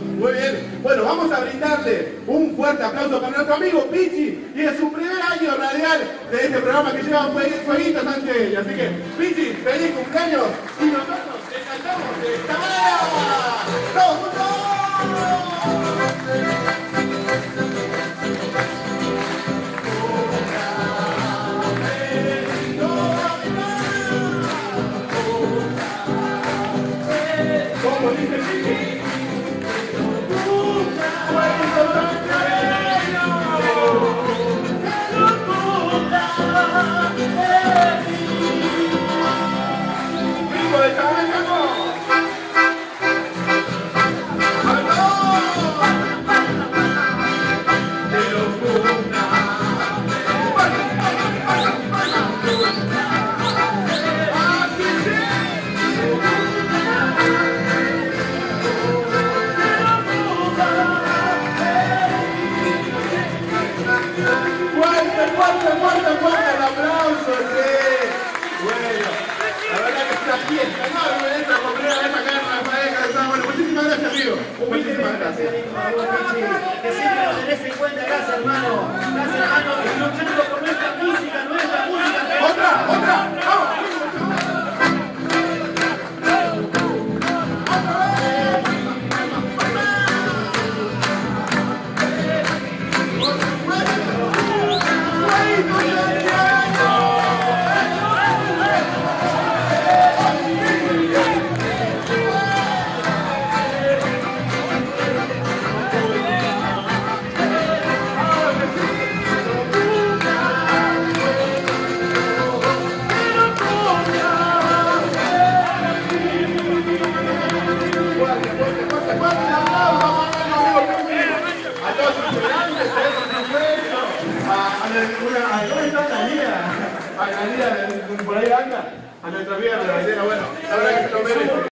Muy bien. Bueno, vamos a brindarle un fuerte aplauso para nuestro amigo Pichi y es su primer año radial de este programa que lleva fueguitos ante él. Así que, Pichi, feliz cumpleaños y nosotros te cantamos de esta manera. ¡Todos ¿Cómo dice Pichi? Thank you. Una- ¿dónde está por ahí anda, a nuestra amiga la bueno, la verdad que lo.